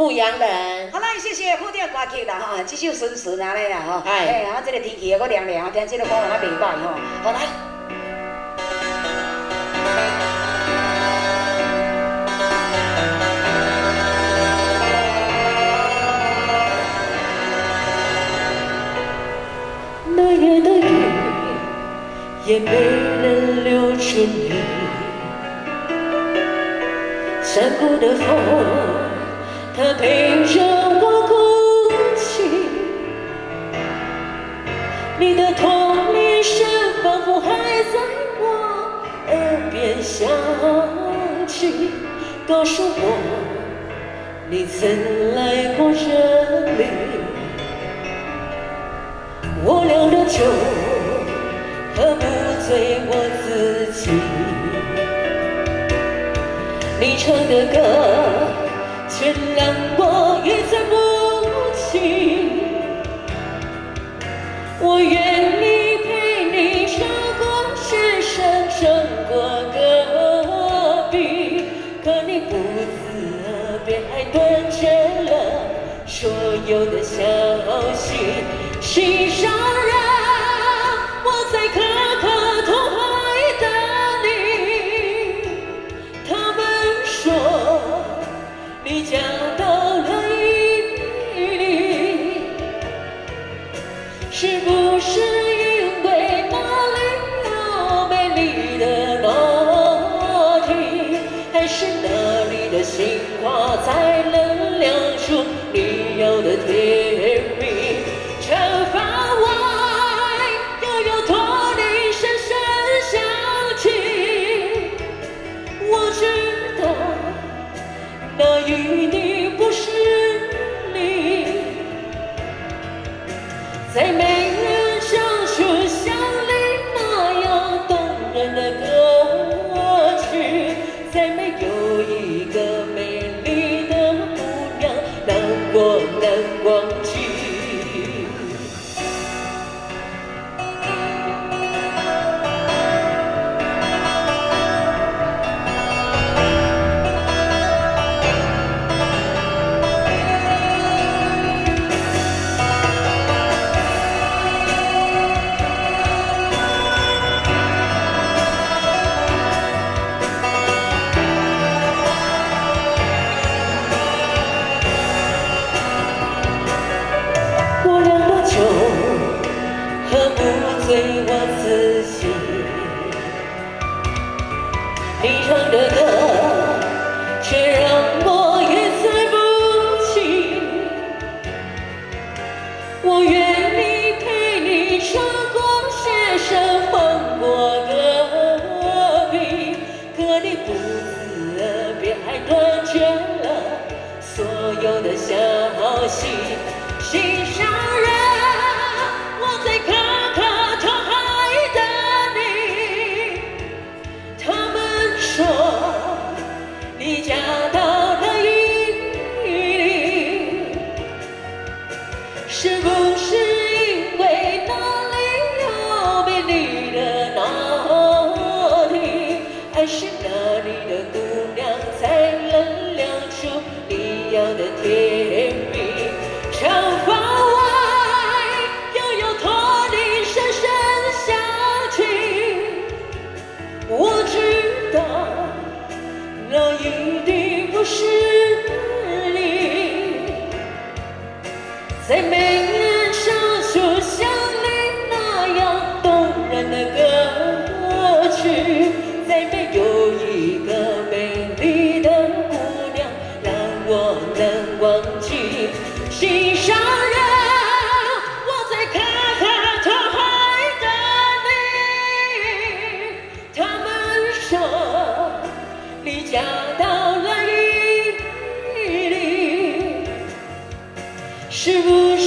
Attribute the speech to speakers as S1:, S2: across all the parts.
S1: 牧羊人。
S2: 好啦，谢谢好听歌曲啦哈，这首顺顺安尼啦哈，
S1: 哎
S2: 哎，啊，这个天气又搁凉凉，听这个风也袂歹吼，好来。
S3: 那夜的雨也没能留住你，残酷的风，它陪着我哭泣。你的童年声仿佛还在我耳边响起，告诉我你曾来过这里。我酿的酒喝不醉我自己，你唱的歌却让我一醉不起。我愿意陪你穿过雪山，穿过戈壁，可你不辞而别，还断绝了所有的消息。心。上人，是不是因为那里有美丽的裸体，还是那里的心再没不醉我自己，你唱的歌却让我一醉不起。我愿意陪你穿过雪山，翻过戈壁，可你不辞而别，还断绝了所有的消息。心上人，我在你的那里，还是那里的姑娘才能酿出你要的甜蜜？长发外又有驼铃声声响起，我知道那一定不是你，再没是不是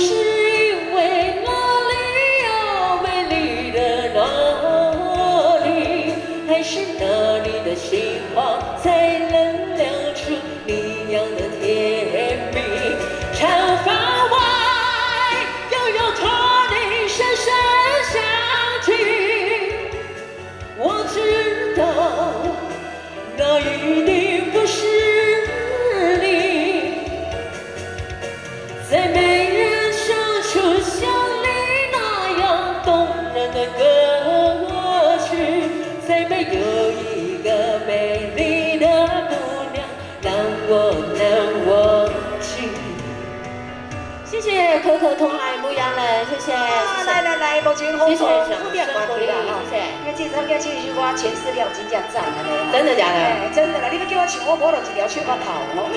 S1: 可可同爱牧羊人，谢谢。
S2: 啊，来来来，目前红
S1: 谢谢
S2: 红
S1: 掌
S2: 点关
S1: 声鼓励
S2: 注啦哈，
S1: 谢谢
S2: 因为这首歌其实我诠释了真正赞的嘞，
S1: 真的假的？
S2: 哎，真的啦，你要叫我唱，我摸了一条手骨头哦。